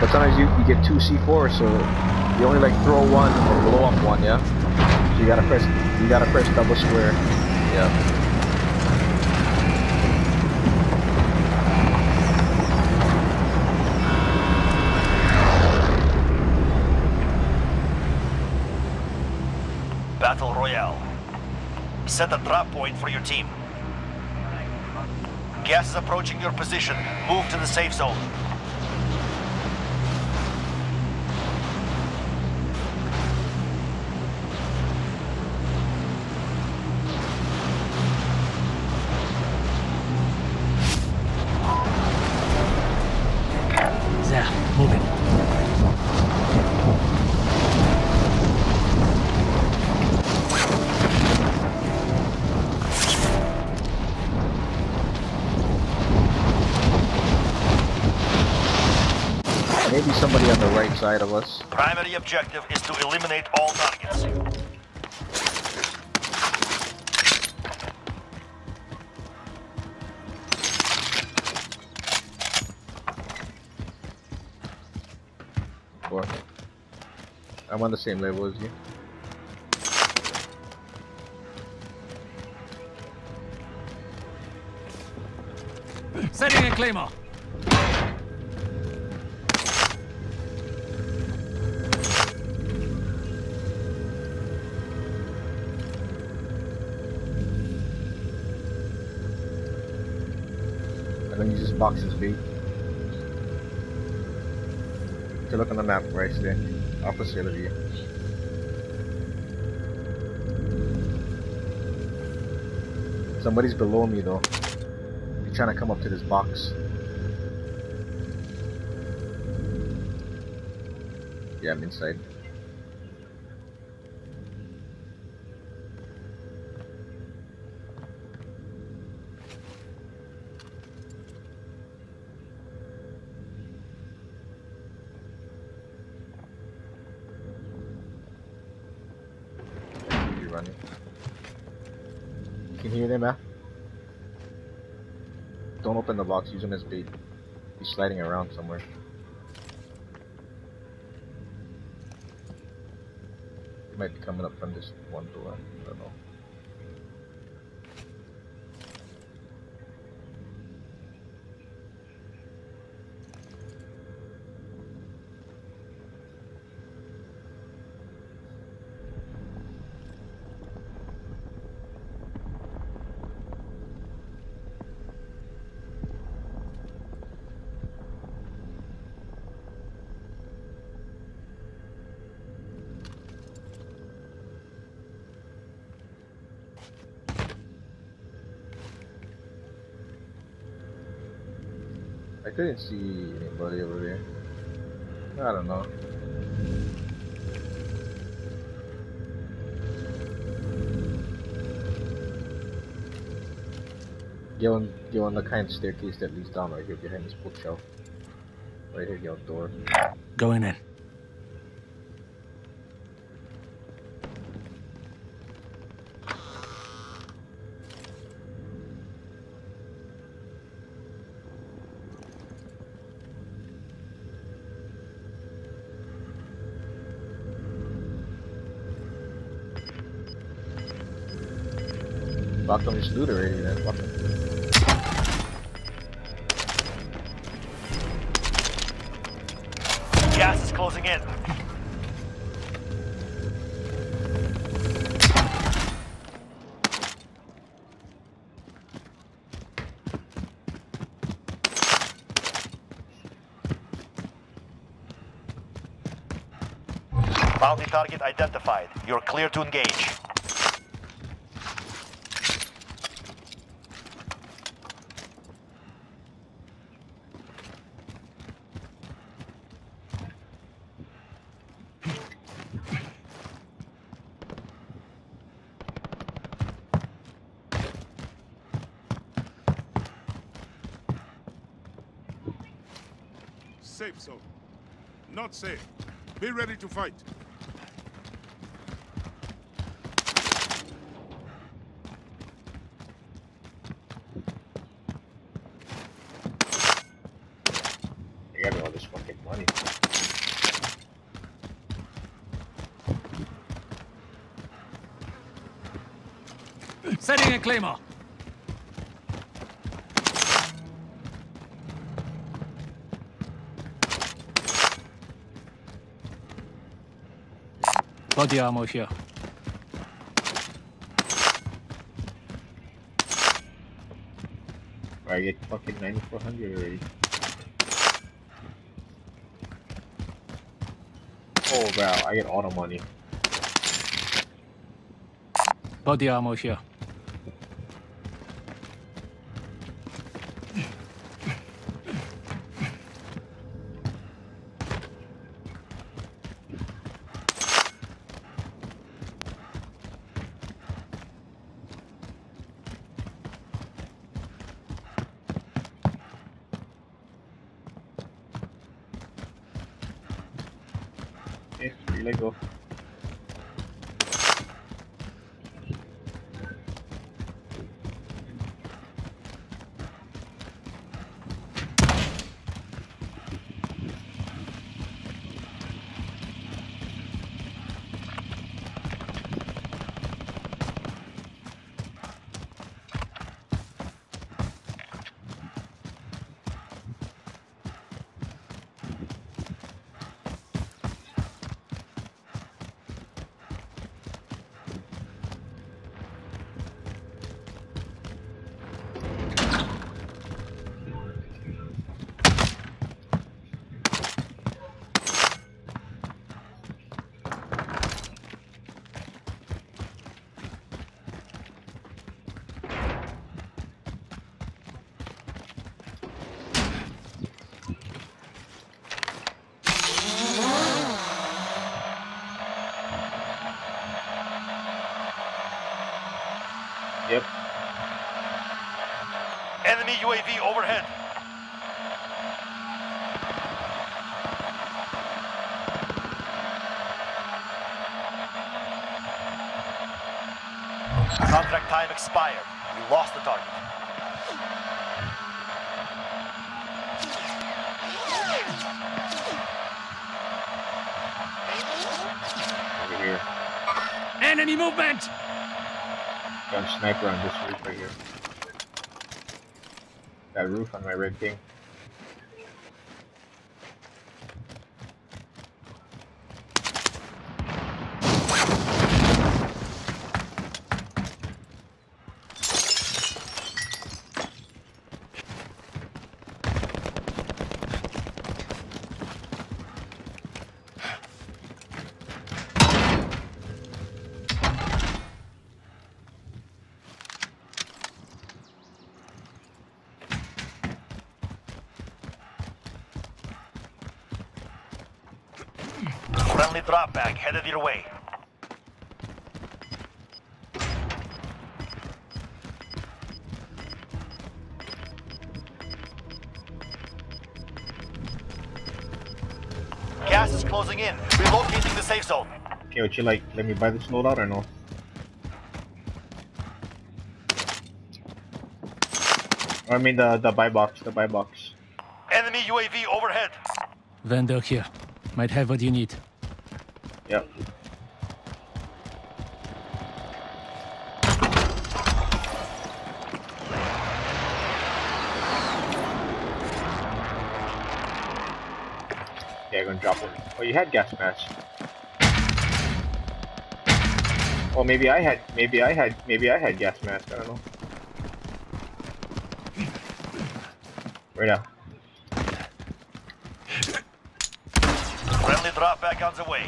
But sometimes you, you get two C4, so you only like throw one or blow up one, yeah? So you gotta press you gotta press double square. Yeah. Battle Royale. Set a drop point for your team. Gas is approaching your position. Move to the safe zone. On the right side of us. Primary objective is to eliminate all targets. Or I'm on the same level as you. Setting a claymore. I'm gonna use this box as bait. If you look on the map right there, opposite of you. Somebody's below me though. He's trying to come up to this box. Yeah, I'm inside. Open the box. Use him as bait. He's sliding around somewhere. He might be coming up from this one door. I don't know. Couldn't see anybody over there. I don't know. Get on, get on the kind of staircase that leads down right here behind this bookshelf. Right here, the outdoor. Going in. Locked on this loot already then. Fuck it. Gas is closing in. Bounty target identified. You're clear to engage. Not safe. Be ready to fight. I got all this fucking money. Setting a claymore. Body armor here. I get fucking 9400 already. Oh wow, I get auto the money. Body armor here. Okay, UAV overhead. Contract time expired. We lost the target. Over here. Enemy movement! Got a sniper on this roof right here. That roof on my red king. Friendly drop bag headed your way. Gas is closing in. Relocating the safe zone. Okay, would you like let me buy this loadout or no? I mean the the buy box, the buy box. Enemy UAV overhead. Vendor here. Might have what you need. Yep. Yeah, gonna drop it. Oh, you had gas mask. Oh, maybe I had, maybe I had, maybe I had gas mask. I don't know. Right now. Friendly drop bag on the way.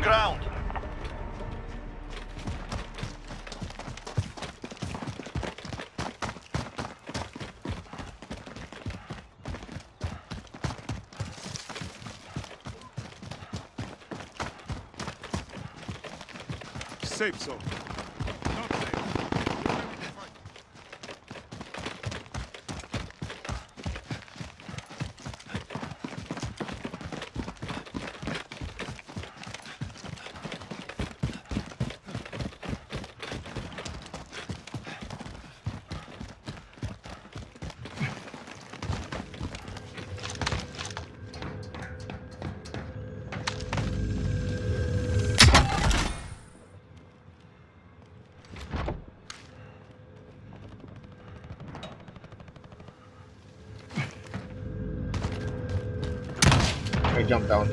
Losing ground. Safe zone. I jump down.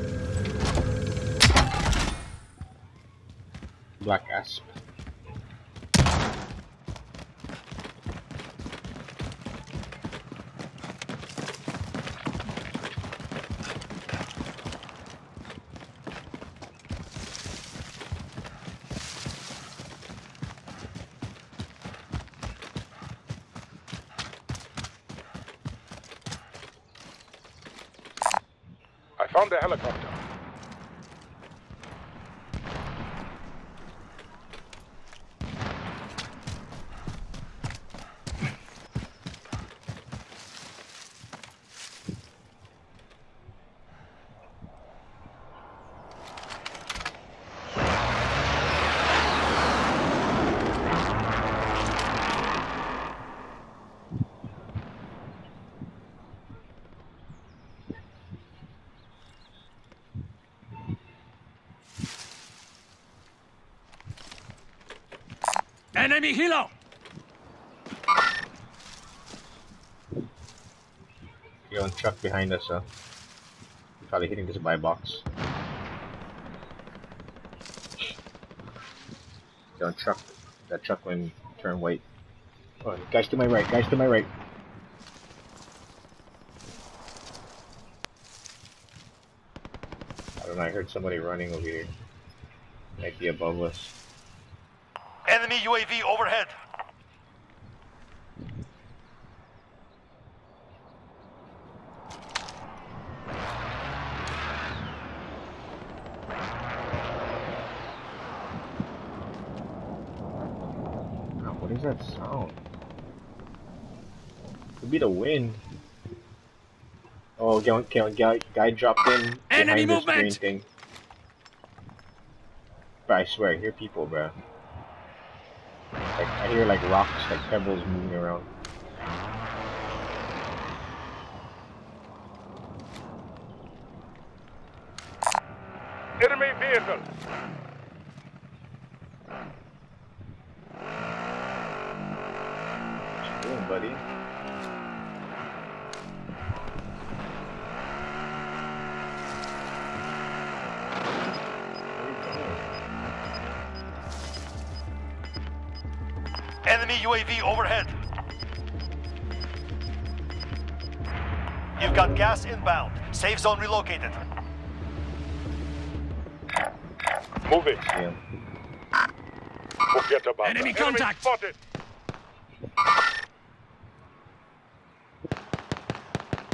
Black asp. I found a helicopter. Enemy helo! You're on truck behind us, so probably hitting this buy box. On truck. That truck when turn white. Oh, guys to my right. Guys to my right. I don't know. I heard somebody running over here. Might be above us. Enemy UAV overhead. What is that sound? Could be the wind. Oh, guy, guy, guy, guy dropped in Enemy behind this green movement! thing. Bro, I swear, I hear people, bro. I hear like rocks, like pebbles moving around. Enemy vehicle. What you doing, buddy? Enemy UAV overhead. You've got gas inbound. Safe zone relocated. Move it. See him. Forget about Enemy that. contact. spotted.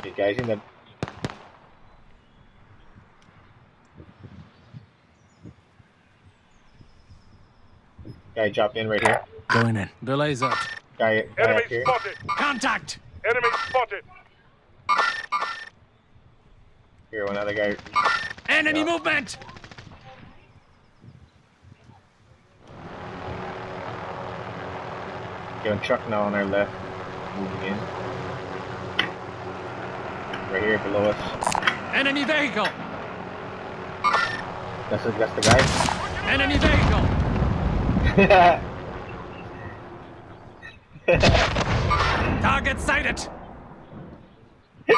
Okay, guys in the. Guy dropped in right here. Going in. Belay's out. Guy, guy Enemy up here. spotted. Contact! Enemy spotted. Here, another other guy. Enemy Yeah. movement! Okay, on truck now on our left, moving in. Right here below us. Enemy vehicle! That's the, that's the guy. Enemy vehicle! Target sighted!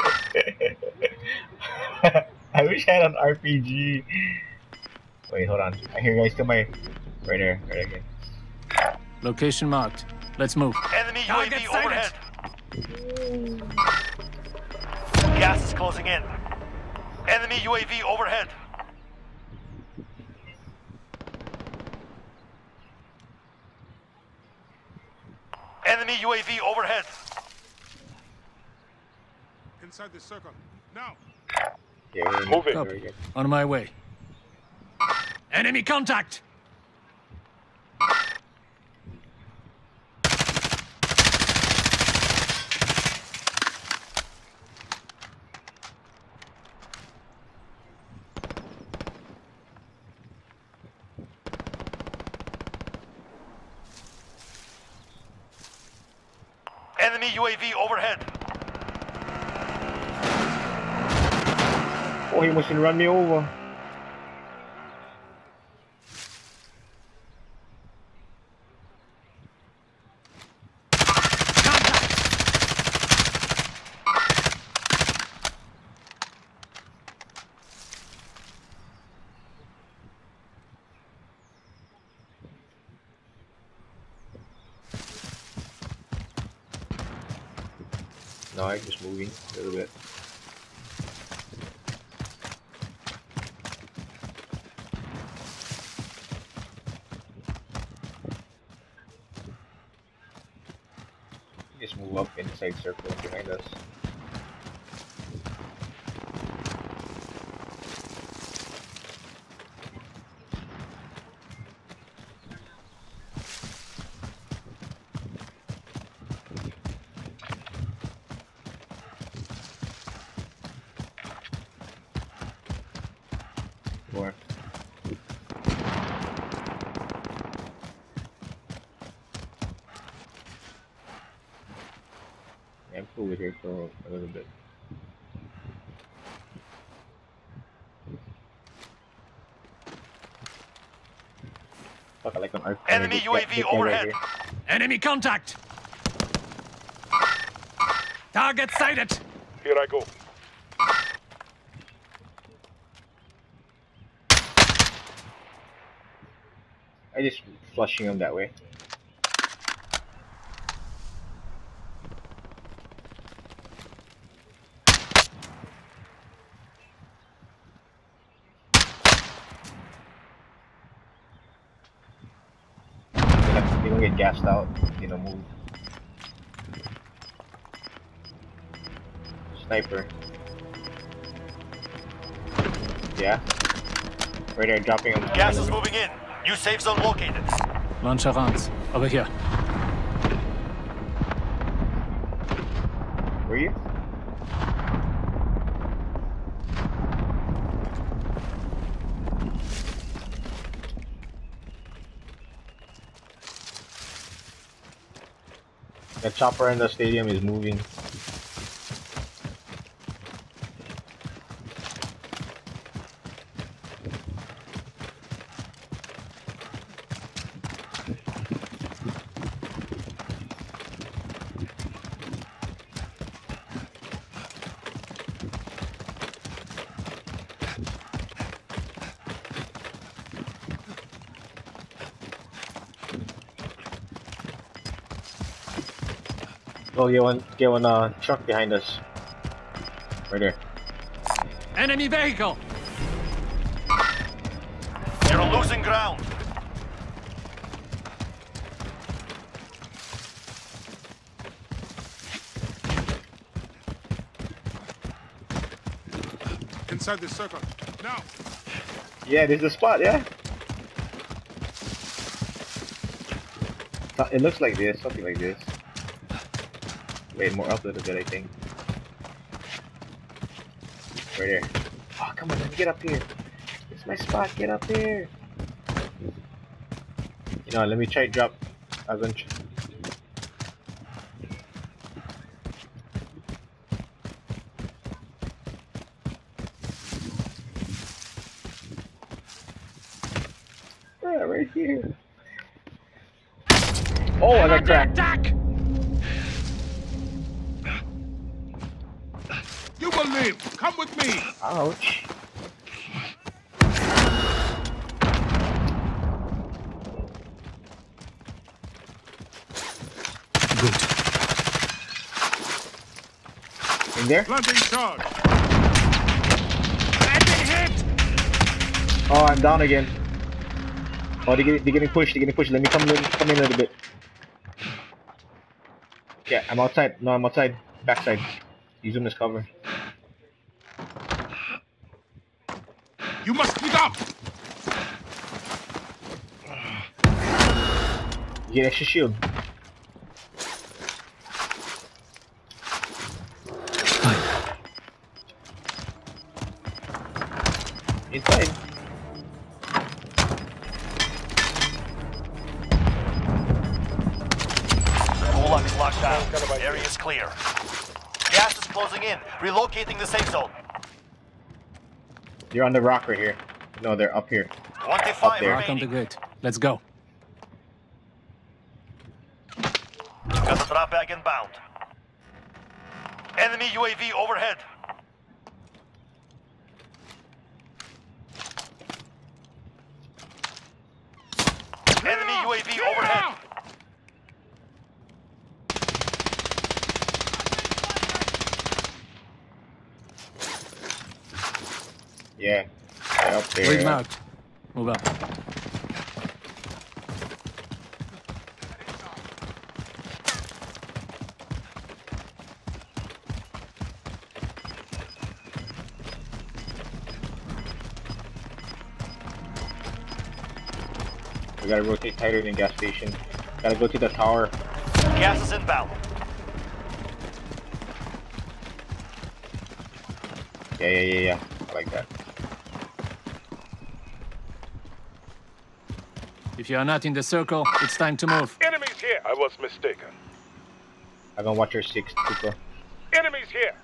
I wish I had an RPG. Wait, hold on. I hear guys to my right there, right again. Location marked. Let's move. Enemy Target UAV sighted. overhead. Gas is closing in. Enemy UAV overhead. Enemy UAV overhead. Inside the circle. Now. Yeah, we're Move it. Very good. On my way. Enemy contact! Enemy UAV overhead. Oh, he must run me over. Just moving a little bit. Just move up inside circle behind us. More. Yeah, I'm cool with here for a little bit. Fuck, I like an arc. Enemy UAV get- get right overhead. here. Enemy contact! Target sighted! Here I go. I just flushing them that way. They're gonna- get gassed out, you know, move. Sniper. Yeah. Right there, dropping him. Gas is moving in. New safe zone located. Launcher rounds. Over here. Were you? The chopper in the stadium is moving. Oh, get one, get one uh, truck behind us. Right there. Enemy vehicle! You're losing ground. Inside the circle. Now. Yeah, there's a spot, yeah? It looks like this, something like this. Wait, more up a little bit, I think. Right there. Oh, ah, come on, let me get up here. It's my spot, get up here. You know, let me try to drop. I'm gonna tr- Yeah, right here. Oh, I got Under cracked. attack! You will live. Come with me. Ouch. Good. In there? Planting charge. I've been hit! Oh, I'm down again. Oh, they're getting, they're getting pushed. They're getting pushed. Let me come in, come in a little bit. Yeah, I'm outside. No, I'm outside. Backside. Use him as cover. You must speed up! You get extra shield. They're on the rock right here. No, they're up here. 25 there. Rock on the grid. Let's go. Got the drop bag inbound. Enemy UAV overhead. Enemy UAV overhead. Yeah. They're up there. Move up. We gotta rotate tighter than gas station. Gotta go to the tower. Gas is inbound. Yeah, yeah, yeah, yeah. I like that. If you are not in the circle, it's time to move. Enemies here! I was mistaken. I'm gonna watch your six, Tuco. Enemies here!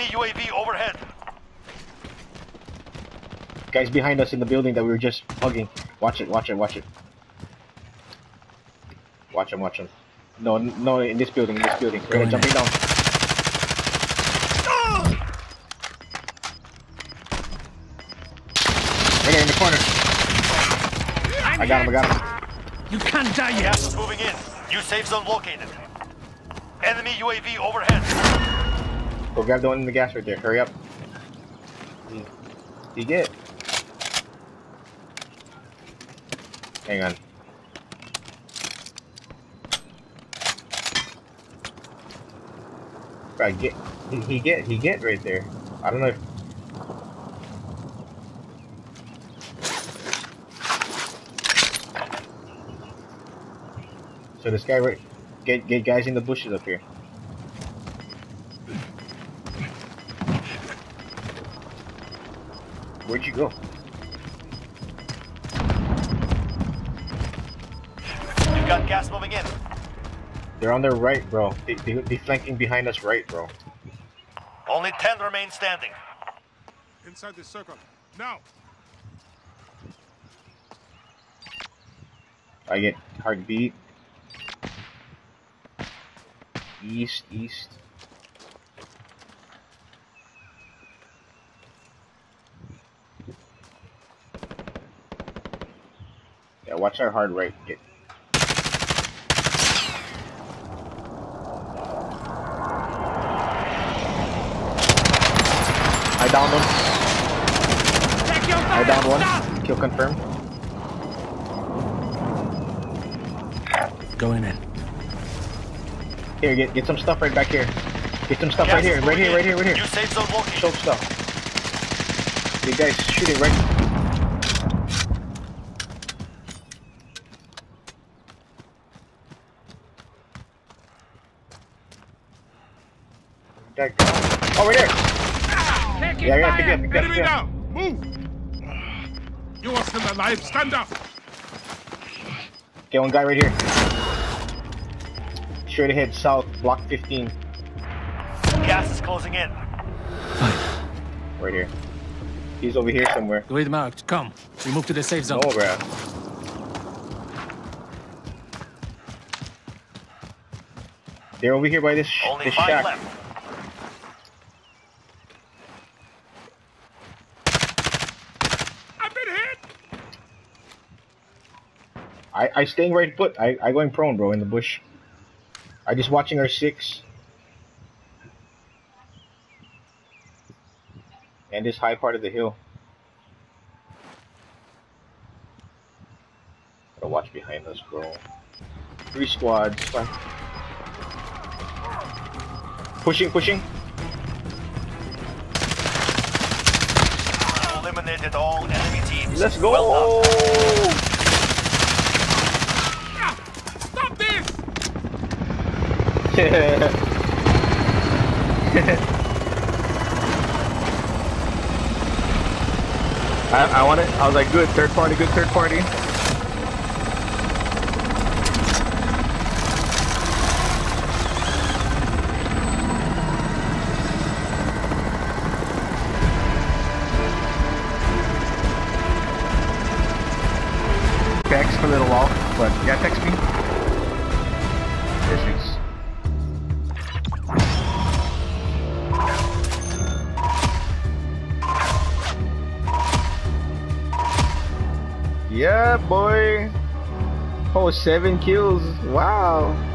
Enemy UAV overhead. Guys behind us in the building that we were just hugging. Watch it, watch it, watch it. Watch him, watch him. No, no, in this building, in this building. We're jumping in. down. Right there in the corner. I got him, I got him. You can't die yet. Gas is moving in. New safe zone located. Enemy UAV overhead. Go grab the one in the gas right there. Hurry up. You, you get. Hang on. I get he, he get he get right there. I don't know if So this guy right get get guys in the bushes up here. Where'd you go? You got gas moving in. They're on their right, bro. They, they, they flanking behind us right, bro. Only 10 remain standing. Inside the circle. Now! I get heartbeat. East, east. Watch our hard right. Get. I downed him. I downed one. Kill confirmed. Going in. Here, get get some stuff right back here. Get some stuff Gas right here, right here, right here, right here. New safe zone located. Show stuff. You guys shooting right. That guy. Oh, right there. Yeah, yeah, pick up, pick up, Enemy pick up. down! Move! You are still alive. Stand up! Get one guy right here. Straight ahead, south, block 15. Gas is closing in. Right here. He's over here somewhere. Grid marked. Come. We move to the safe No, zone. bruh. They're over here by this, sh- Only this five shack. left. I I staying right put. I I going prone, bro, in the bush. I just watching our six. And this high part of the hill. Gotta watch behind us, bro. Three squads. Fine. Pushing, pushing. Eliminated all enemy teams. Let's go. Well done. Stop this! I, I want it. I was like, good third party, good third party. Seven kills. Wow.